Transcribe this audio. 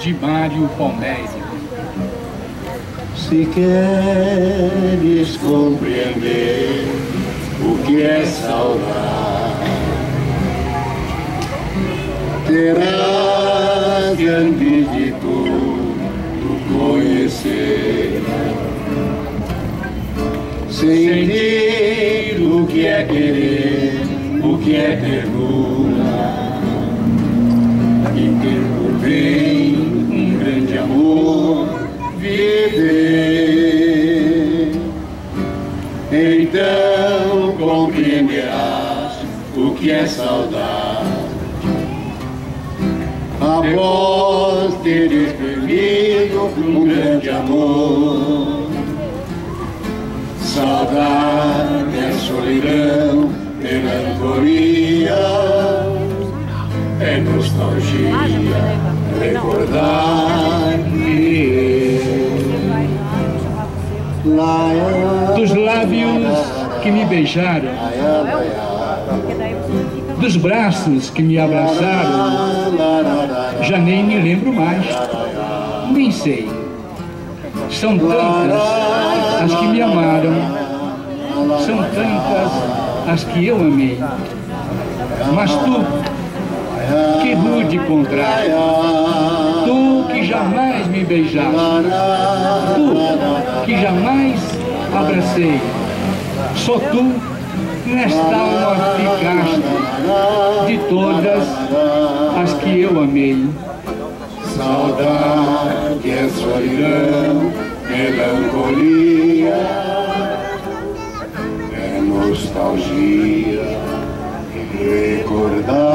de Mário Palmério. Se queres compreender o que é saudade, terás antes de tudo conhecer, sentir o que é querer, o que é ternura, viver. Então compreenderás o que é saudade. Após teres vivido um grande amor, saudade é solidão, melancolia, é nostalgia, recordar Dos lábios que me beijaram, dos braços que me abraçaram, já nem me lembro mais, nem sei. São tantas as que me amaram, são tantas as que eu amei. Mas tu, que rude contrário, jamais me beijaste, tu que jamais abracei, só tu nesta alma ficaste de todas as que eu amei. Saudade é solidão, melancolia, é nostalgia, recordar